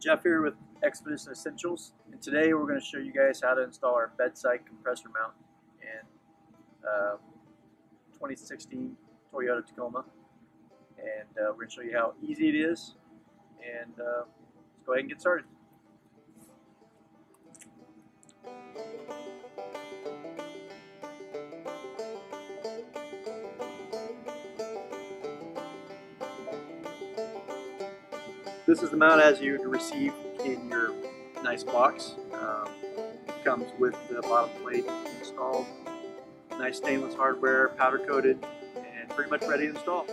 Jeff here with Expedition Essentials, and today we're going to show you guys how to install our bedside compressor mount in uh, 2016 Toyota Tacoma. And uh, we're going to show you how easy it is, and uh, let's go ahead and get started. This is the mount as you receive in your nice box. Um, comes with the bottom plate installed, nice stainless hardware, powder coated, and pretty much ready to install.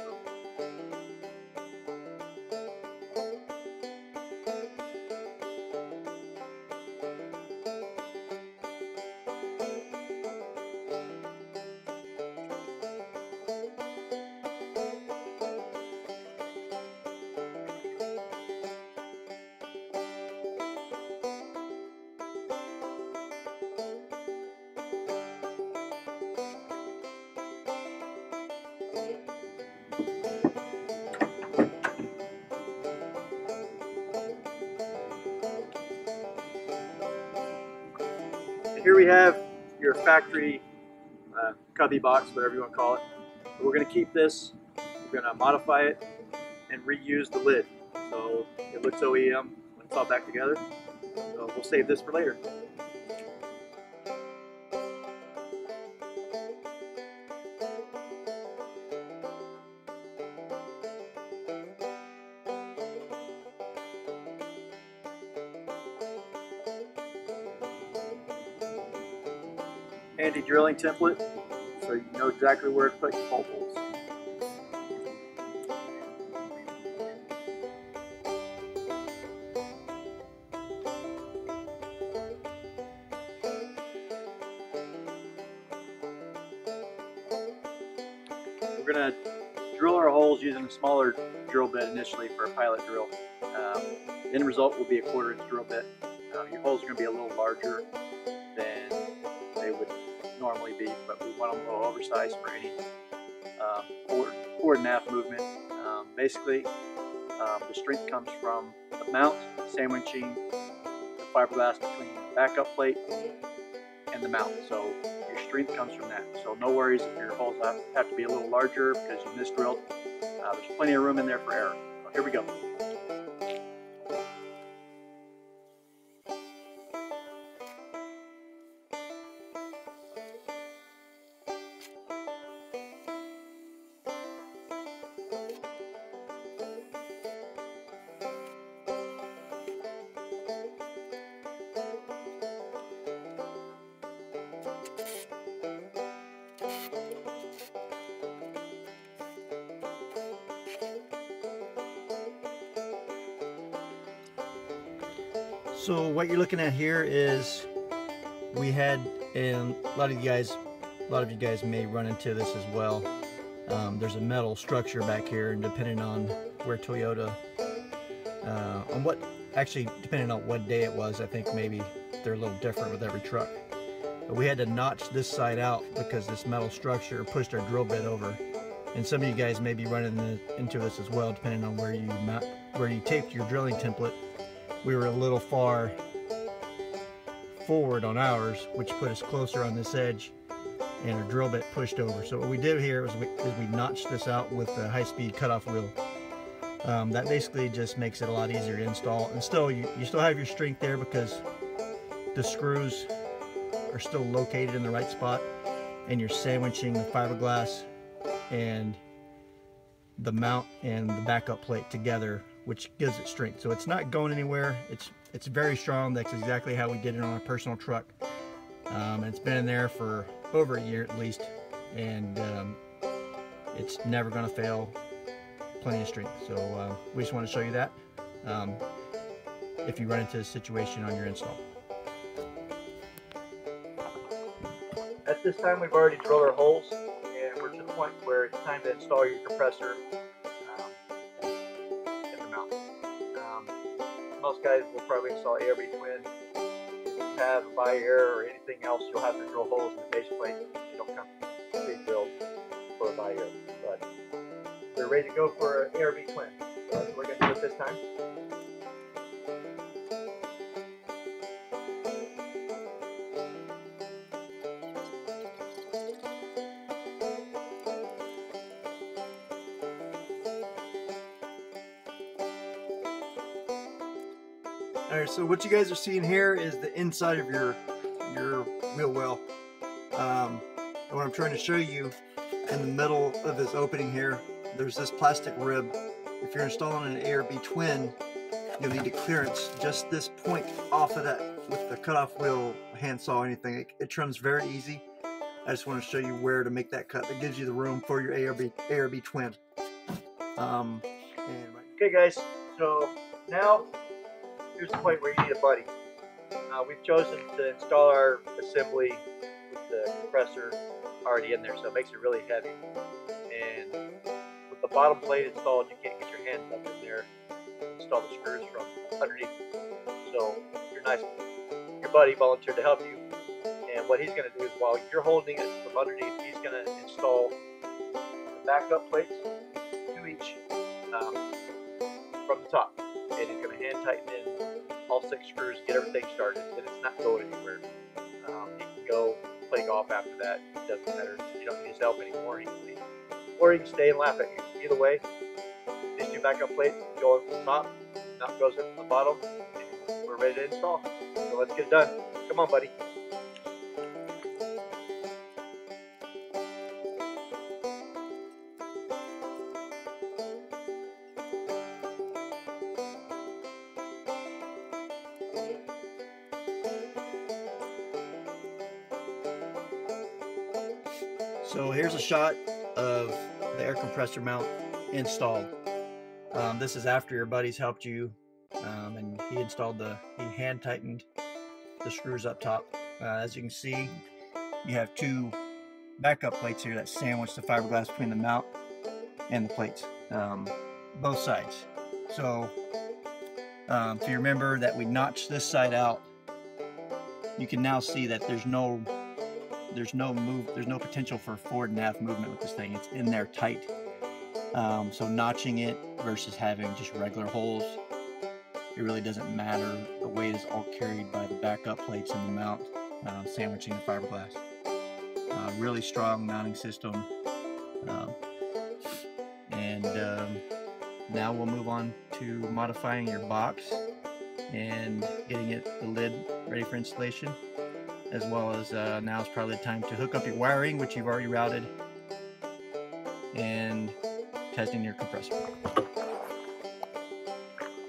Have your factory uh, cubby box, whatever you want to call it. We're going to keep this, we're going to modify it, and reuse the lid. So it looks OEM when it's all back together. So we'll save this for later. Handy drilling template so you know exactly where to put your bolt holes. We're going to drill our holes using a smaller drill bit initially for a pilot drill. Um, end result will be a quarter inch drill bit. Uh, your holes are going to be a little larger would normally be, but we want them a little oversized for any um, forward, forward and aft movement. Um, basically, um, the strength comes from the mount, sandwiching the fiberglass between the backup plate and the mount. So your strength comes from that. So no worries if your holes have, have to be a little larger because you misdrilled. Uh, there's plenty of room in there for error. So here we go. So what you're looking at here is we had, and a lot of you guys, a lot of you guys may run into this as well. Um, there's a metal structure back here, and depending on where Toyota, uh, on what, actually depending on what day it was, I think maybe they're a little different with every truck. But we had to notch this side out because this metal structure pushed our drill bit over. And some of you guys may be running the, into this as well, depending on where you where you taped your drilling template we were a little far forward on ours, which put us closer on this edge and our drill bit pushed over. So what we did here was we, is we notched this out with the high-speed cutoff wheel. Um, that basically just makes it a lot easier to install. And still, you, you still have your strength there because the screws are still located in the right spot and you're sandwiching the fiberglass and the mount and the backup plate together which gives it strength. So it's not going anywhere. It's it's very strong. That's exactly how we did it on a personal truck. Um, and it's been in there for over a year at least, and um, it's never going to fail. Plenty of strength. So uh, we just want to show you that um, if you run into a situation on your install. At this time, we've already drilled our holes, and we're to the point where it's time to install your compressor guys will probably install ARB Twin. If you have a Viair or anything else, you'll have to drill holes in the base plate. It'll come pre-drilled for a Viair. But we're ready to go for an ARB Twin. So what we're going to do it this time. All right, so what you guys are seeing here is the inside of your your wheel well. Um, and what I'm trying to show you in the middle of this opening here, there's this plastic rib. If you're installing an ARB twin, you'll need to clearance just this point off of that with the cutoff wheel, handsaw, anything. It, it trims very easy. I just want to show you where to make that cut. That gives you the room for your ARB ARB twin. Um, and Okay guys, so now here's the point where you need a buddy. Uh, we've chosen to install our assembly with the compressor already in there, so it makes it really heavy. And with the bottom plate installed, you can't get your hands up in there install the screws from underneath. So your nice, your buddy volunteered to help you. And what he's going to do is while you're holding it from underneath, he's going to install the backup plates, hand tighten in all six screws, get everything started, and it's not going anywhere. Um, he can go play golf after that. It doesn't matter. You don't need his help anymore. He can leave. Or you can stay and laugh at you. Either way, these two backup plates go from the top, nut goes in from the bottom, and we're ready to install. So let's get it done. Come on, buddy. So here's a shot of the air compressor mount installed. Um, this is after your buddies helped you um, and he installed the, he hand tightened the screws up top. Uh, as you can see, you have two backup plates here that sandwich the fiberglass between the mount and the plates, um, both sides. So um, if you remember that we notched this side out, you can now see that there's no there's no move there's no potential for forward and aft movement with this thing. It's in there tight. Um, so notching it versus having just regular holes it really doesn't matter. The weight is all carried by the backup plates in the mount uh, sandwiching the fiberglass. Uh, really strong mounting system. Um, and um, now we'll move on to modifying your box and getting it the lid ready for installation as well as uh, now is probably the time to hook up your wiring, which you've already routed, and testing your compressor.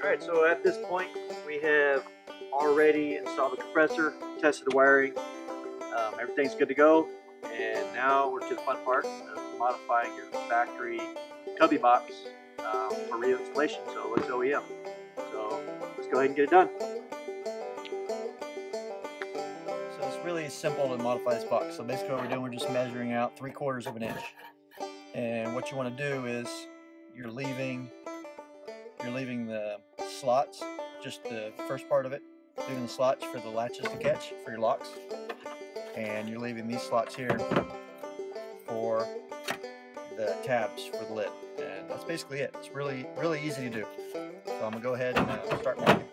Alright, so at this point we have already installed the compressor, tested the wiring, um, everything's good to go, and now we're to the fun part of modifying your factory cubby box um, for reinstallation, so let's OEM. So let's go ahead and get it done. Really simple to modify this box. So basically what we're doing, we're just measuring out three quarters of an inch. And what you want to do is you're leaving you're leaving the slots, just the first part of it, leaving the slots for the latches to catch for your locks. And you're leaving these slots here for the tabs for the lid. And that's basically it. It's really, really easy to do. So I'm gonna go ahead and uh, start marking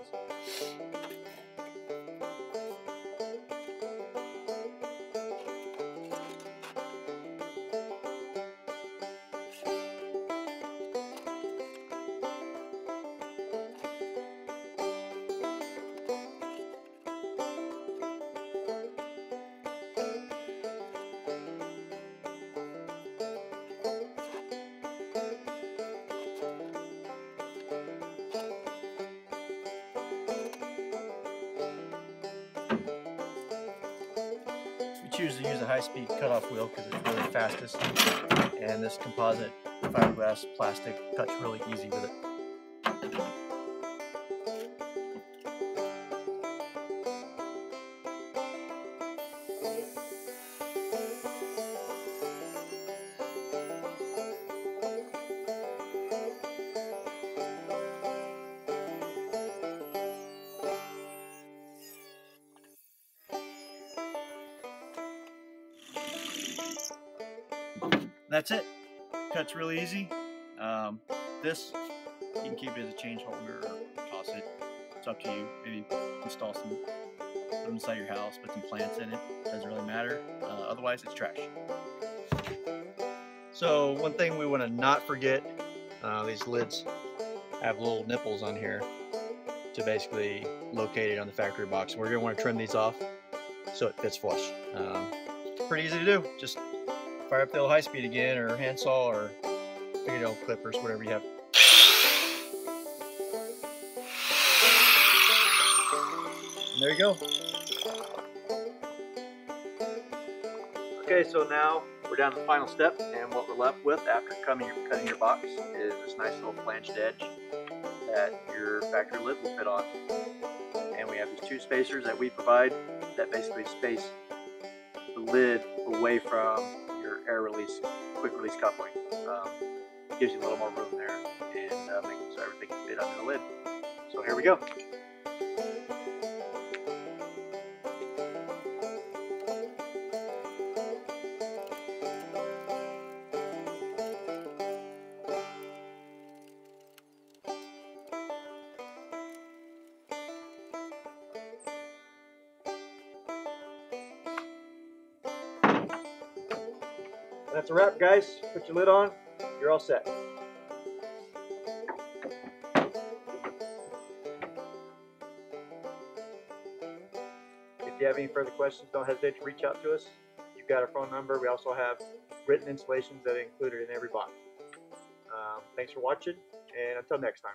choose to use a high-speed cutoff wheel because it's really fastest, and this composite fiberglass plastic cuts really easy with it. That's it. Cuts really easy. Um, this you can keep it as a change holder or toss it. It's up to you. Maybe install some, put them inside your house, put some plants in it. Doesn't really matter. Uh, otherwise, it's trash. So one thing we want to not forget, uh, these lids have little nipples on here. to basically locate it on the factory box. We're gonna want to trim these off so it fits flush. Um, pretty easy to do. Just fire up the old high speed again, or handsaw, or fingernail clippers, whatever you have. And there you go. Okay, so now we're down to the final step, and what we're left with after cutting your, cutting your box is this nice little flanged edge that your factory lid will fit on. And we have these two spacers that we provide that basically space the lid away from release, quick release coupling. Um, gives you a little more room there and uh, so everything fit under the lid. So here we go. That's a wrap, guys. Put your lid on. You're all set. If you have any further questions, don't hesitate to reach out to us. You've got our phone number. We also have written installations that are included in every box. Um, thanks for watching, and until next time.